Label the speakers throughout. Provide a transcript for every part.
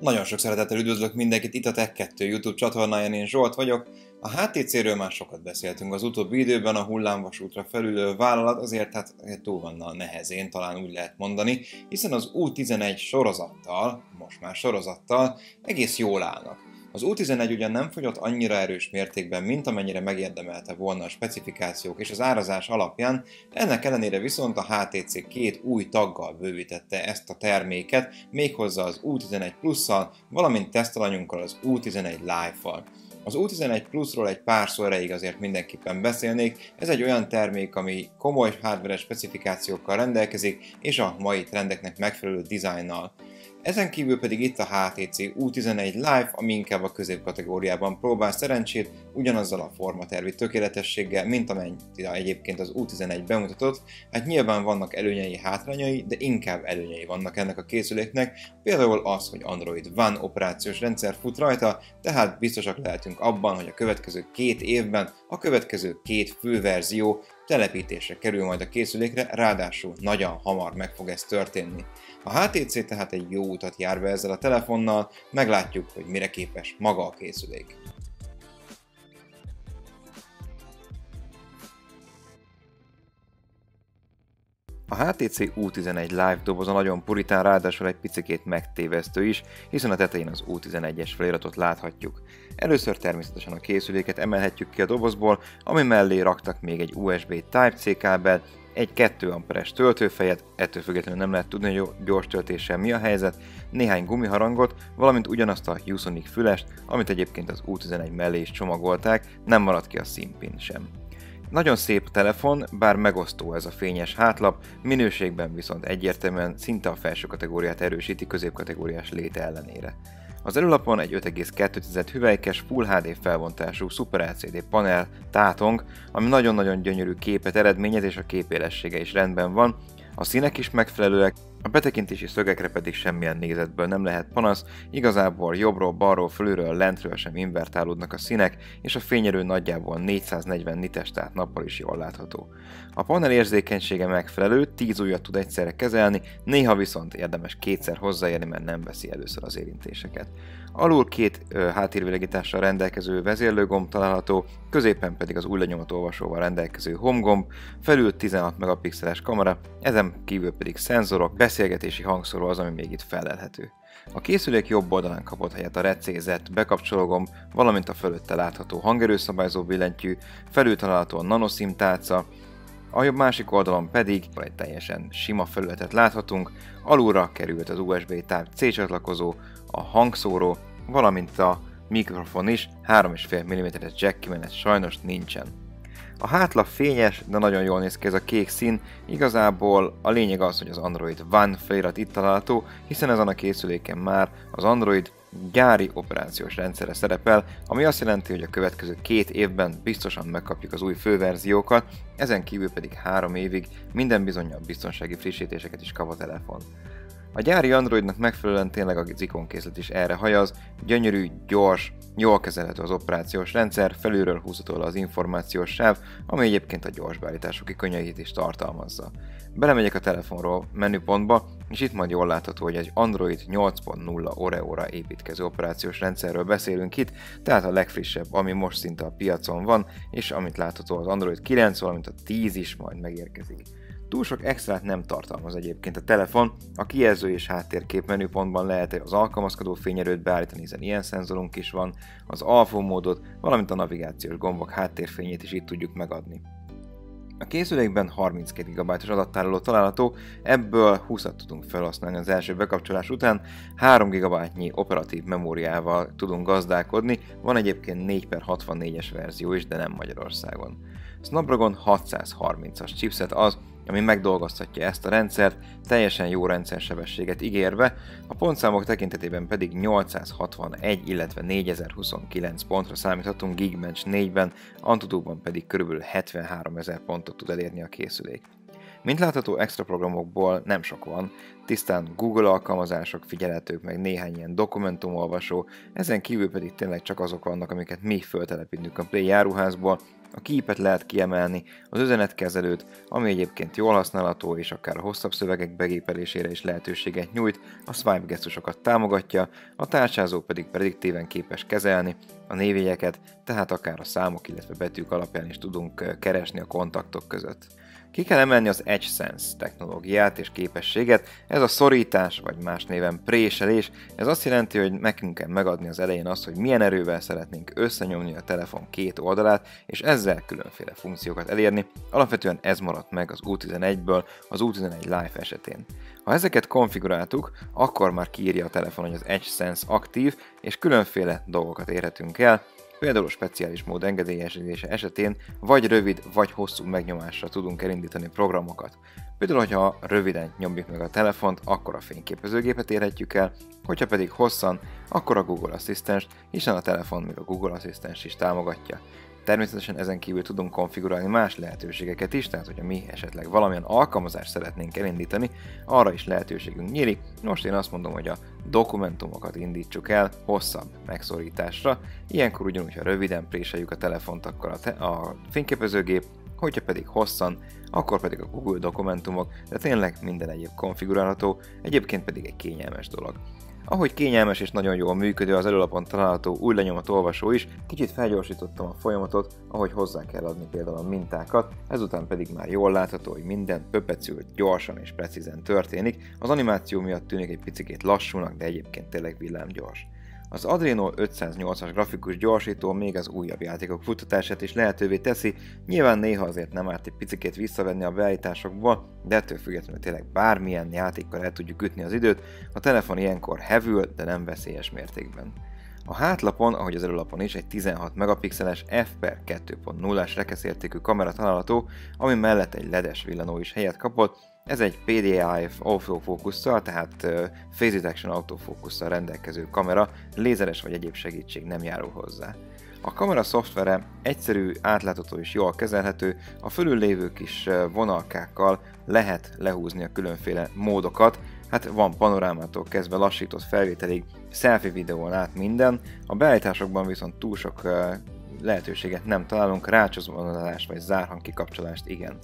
Speaker 1: Nagyon sok szeretettel üdvözlök mindenkit itt a Tech2 YouTube csatornáján, én Zsolt vagyok. A HTC-ről már sokat beszéltünk az utóbbi időben, a hullámvasútra felülő vállalat azért hát túl van a nehezén, talán úgy lehet mondani, hiszen az U11 sorozattal, most már sorozattal egész jól állnak. Az U11 ugyan nem fogyott annyira erős mértékben, mint amennyire megérdemelte volna a specifikációk és az árazás alapján, ennek ellenére viszont a HTC két új taggal bővítette ezt a terméket, méghozzá az U11 Plus-szal, valamint tesztalanyunkkal az U11 Live-val. Az U11 Plusról egy pár szó erejéig azért mindenképpen beszélnék, ez egy olyan termék, ami komoly hardware specifikációkkal rendelkezik, és a mai trendeknek megfelelő dizájnnal. Ezen kívül pedig itt a HTC U11 Live, ami inkább a középkategóriában próbál szerencsét, ugyanazzal a formatervi tökéletességgel, mint amennyit egyébként az U11 bemutatott, hát nyilván vannak előnyei, hátrányai, de inkább előnyei vannak ennek a készüléknek, például az, hogy Android One operációs rendszer fut rajta, tehát biztosak lehetünk abban, hogy a következő két évben a következő két főverzió telepítésre kerül majd a készülékre, ráadásul nagyon hamar meg fog ez történni. A HTC tehát egy jó utat jár be ezzel a telefonnal, meglátjuk, hogy mire képes maga a készülék. A HTC U11 Live doboza nagyon puritán, ráadásul egy picikét megtévesztő is, hiszen a tetején az U11-es feliratot láthatjuk. Először természetesen a készüléket emelhetjük ki a dobozból, ami mellé raktak még egy USB Type-C kábel, egy 2 amperes töltőfejet, ettől függetlenül nem lehet tudni, hogy gyors töltéssel mi a helyzet, néhány gumiharangot, valamint ugyanazt a Usonic fülest, amit egyébként az U11 mellé is csomagolták, nem maradt ki a színpin sem. Nagyon szép telefon, bár megosztó ez a fényes hátlap, minőségben viszont egyértelműen szinte a felső kategóriát erősíti középkategóriás léte ellenére. Az előlapon egy 5,2 hüvelykes Full HD felbontású Super LCD panel tátong, ami nagyon-nagyon gyönyörű képet eredményez és a képélessége is rendben van, a színek is megfelelőek, a betekintési szögekre pedig semmilyen nézetből nem lehet panasz, igazából jobbról, balról, fölülről, lentről sem invertálódnak a színek, és a fényerő nagyjából 440 nites, tehát nappal is jól látható. A panel érzékenysége megfelelő, 10 ujjat tud egyszerre kezelni, néha viszont érdemes kétszer hozzáérni, mert nem veszi először az érintéseket. Alul két háttérvilágítással rendelkező vezérlőgomb található, középen pedig az új lenyomat olvasóval rendelkező homegomb, felül 16 megapixeles kamera, ezen kívül pedig szenzorok, beszélgetési hangszóró az, ami még itt felelhető. A készülék jobb oldalán kapott helyet a recézett bekapcsológomb, valamint a fölötte látható hangerőszabályzó billentyű, felül található a nanosim tálca, a jobb másik oldalon pedig egy teljesen sima felületet láthatunk, alulra került az USB Type-C csatlakozó, a hangszóró, valamint a mikrofon is, 3,5 mm-es jack kimenet sajnos nincsen. A hátlap fényes, de nagyon jól néz ki ez a kék szín, igazából a lényeg az, hogy az Android One felirat itt található, hiszen ezen a készüléken már az Android gyári operációs rendszere szerepel, ami azt jelenti, hogy a következő két évben biztosan megkapjuk az új főverziókat, ezen kívül pedig három évig minden bizonyabb biztonsági frissítéseket is kap a telefon. A gyári Androidnak megfelelően tényleg a ikonkészlet is erre hajaz, gyönyörű, gyors, jól kezelhető az operációs rendszer, felülről húzható az információs sáv, ami egyébként a gyors beállítások könnyeit is tartalmazza. Belemegyek a telefonról menüpontba, és itt majd jól látható, hogy egy Android 8.0 Oreo-ra építkező operációs rendszerről beszélünk itt, tehát a legfrissebb, ami most szinte a piacon van, és amit látható az Android 9, valamint a 10 is majd megérkezik. Túl sok extrát nem tartalmaz egyébként a telefon, a kijelző és háttérkép menüpontban lehet az alkalmazkodó fényerőt beállítani, hiszen ilyen szenzorunk is van, az alfó módot, valamint a navigációs gombok háttérfényét is itt tudjuk megadni. A készülékben 32 GB-os adattároló található, ebből 20-at tudunk felhasználni az első bekapcsolás után, 3 GB-nyi operatív memóriával tudunk gazdálkodni, van egyébként 4x64-es verzió is, de nem Magyarországon. Snapdragon 630-as chipset az, ami megdolgoztatja ezt a rendszert, teljesen jó rendszersebességet ígérve, a pontszámok tekintetében pedig 861, illetve 4029 pontra számíthatunk Geekbench 4-ben, Antutu-ban pedig kb. 73 ezer pontot tud elérni a készülék. Mint látható, extra programokból nem sok van, tisztán Google alkalmazások figyelhetők, meg néhány ilyen dokumentumolvasó, ezen kívül pedig tényleg csak azok vannak, amiket mi föltelepítünk a Play járuházból, a képet lehet kiemelni, az üzenetkezelőt, ami egyébként jól használható és akár a hosszabb szövegek begépelésére is lehetőséget nyújt, a swipe gesztusokat támogatja, a tárcsázó pedig prediktíven képes kezelni a névjegyeket, tehát akár a számok, illetve betűk alapján is tudunk keresni a kontaktok között. Ki kell emelni az EdgeSense technológiát és képességet, ez a szorítás, vagy más néven préselés, ez azt jelenti, hogy nekünk kell megadni az elején azt, hogy milyen erővel szeretnénk összenyomni a telefon két oldalát, és ezzel különféle funkciókat elérni. Alapvetően ez maradt meg az U11-ből az U11 Live esetén. Ha ezeket konfiguráltuk, akkor már kiírja a telefon, hogy az EdgeSense aktív, és különféle dolgokat érhetünk el, Például speciális mód engedélyesítése esetén vagy rövid, vagy hosszú megnyomásra tudunk elindítani programokat. Például, hogyha röviden nyomjuk meg a telefont, akkor a fényképezőgépet érhetjük el, hogyha pedig hosszan, akkor a Google Assistant, hiszen a telefon még a Google Assistant is támogatja. Természetesen ezen kívül tudunk konfigurálni más lehetőségeket is, tehát hogyha mi esetleg valamilyen alkalmazást szeretnénk elindítani, arra is lehetőségünk nyílik. Most én azt mondom, hogy a dokumentumokat indítsuk el hosszabb megszorításra, ilyenkor ugyanúgy, ha röviden préseljük a telefont, akkor a, te- a fényképezőgép, hogyha pedig hosszan, akkor pedig a Google dokumentumok, de tényleg minden egyéb konfigurálható, egyébként pedig egy kényelmes dolog. Ahogy kényelmes és nagyon jól működő az előlapon található új lenyomat olvasó is, kicsit felgyorsítottam a folyamatot, ahogy hozzá kell adni például a mintákat, ezután pedig már jól látható, hogy minden pöpecül gyorsan és precízen történik, az animáció miatt tűnik egy picit lassúnak, de egyébként tényleg villámgyors. Az Adreno 508-as grafikus gyorsító még az újabb játékok futtatását is lehetővé teszi, nyilván néha azért nem árt egy picikét visszavenni a beállításokból, de ettől függetlenül tényleg bármilyen játékkal el tudjuk ütni az időt, a telefon ilyenkor hevül, de nem veszélyes mértékben. A hátlapon, ahogy az előlapon is, egy 16 megapixeles f 2.0-as rekeszértékű kamera található, ami mellett egy ledes villanó is helyet kapott, ez egy PDI autofókusszal, tehát Phase Detection autofókusszal rendelkező kamera, lézeres vagy egyéb segítség nem járul hozzá. A kamera szoftvere egyszerű, átlátható és jól kezelhető, a fölül lévő kis vonalkákkal lehet lehúzni a különféle módokat, hát van panorámától kezdve lassított felvételig, selfie videón át minden, a beállításokban viszont túl sok lehetőséget nem találunk, rácsozvonalás vagy zárhang kikapcsolást igen.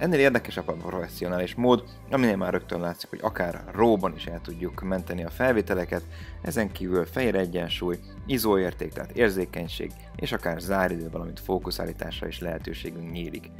Speaker 1: Ennél érdekesebb a professzionális mód, aminél már rögtön látszik, hogy akár róban is el tudjuk menteni a felvételeket, ezen kívül fehér egyensúly, izóérték, tehát érzékenység, és akár záridő, valamint fókuszállításra is lehetőségünk nyílik.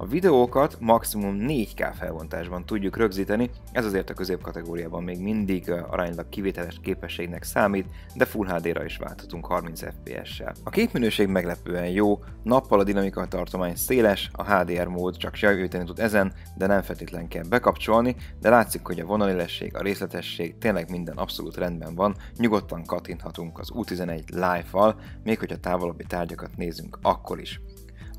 Speaker 1: A videókat maximum 4K felbontásban tudjuk rögzíteni, ez azért a középkategóriában még mindig aránylag kivételes képességnek számít, de Full HD-ra is válthatunk 30 FPS-sel. A képminőség meglepően jó, nappal a dinamika tartomány széles, a HDR mód csak javítani tud ezen, de nem feltétlen kell bekapcsolni, de látszik, hogy a vonalélesség, a részletesség, tényleg minden abszolút rendben van, nyugodtan kattinthatunk az U11 Live-val, még hogyha távolabbi tárgyakat nézünk akkor is.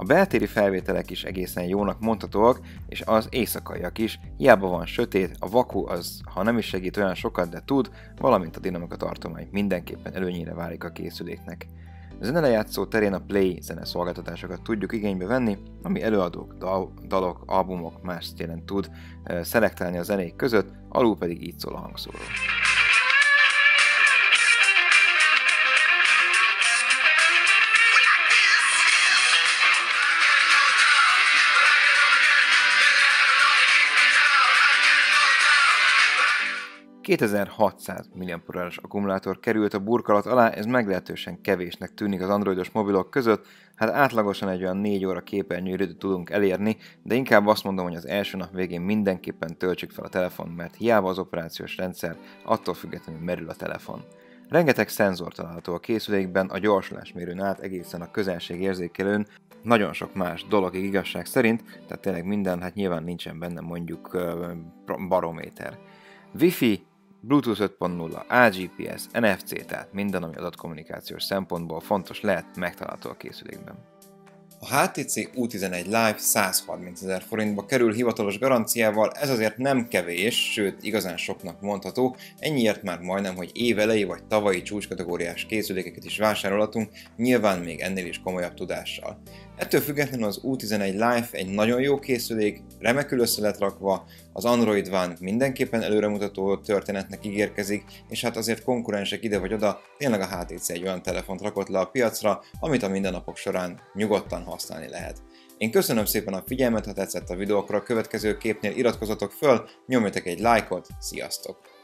Speaker 1: A beltéri felvételek is egészen jónak mondhatóak, és az éjszakaiak is, hiába van sötét, a vaku az, ha nem is segít olyan sokat, de tud, valamint a dinamika tartomány mindenképpen előnyére válik a készüléknek. A zenelejátszó terén a Play zene szolgáltatásokat tudjuk igénybe venni, ami előadók, dal, dalok, albumok más stílen tud uh, szelektálni a zenék között, alul pedig így szól a hangszóró. 2600 mAh akkumulátor került a burkolat alá, ez meglehetősen kevésnek tűnik az androidos mobilok között, hát átlagosan egy olyan 4 óra képernyő időt tudunk elérni, de inkább azt mondom, hogy az első nap végén mindenképpen töltsük fel a telefon, mert hiába az operációs rendszer, attól függetlenül merül a telefon. Rengeteg szenzor található a készülékben, a gyorsulásmérőn át egészen a érzékelőn, nagyon sok más dologig igazság szerint, tehát tényleg minden, hát nyilván nincsen benne mondjuk barométer. Wi-Fi Bluetooth 5.0, AGPS, NFC, tehát minden, ami adatkommunikációs szempontból fontos lehet, megtalálható a készülékben. A HTC U11 Live 130 ezer forintba kerül hivatalos garanciával, ez azért nem kevés, sőt igazán soknak mondható, ennyiért már majdnem, hogy évelei vagy tavalyi csúcskategóriás készülékeket is vásárolhatunk, nyilván még ennél is komolyabb tudással. Ettől függetlenül az U11 Life egy nagyon jó készülék, remekül össze lett rakva, az Android One mindenképpen előremutató történetnek ígérkezik, és hát azért konkurensek ide vagy oda, tényleg a HTC egy olyan telefont rakott le a piacra, amit a mindennapok során nyugodtan használni lehet. Én köszönöm szépen a figyelmet, ha tetszett a videó, akkor a következő képnél iratkozatok föl, nyomjatok egy lájkot, sziasztok!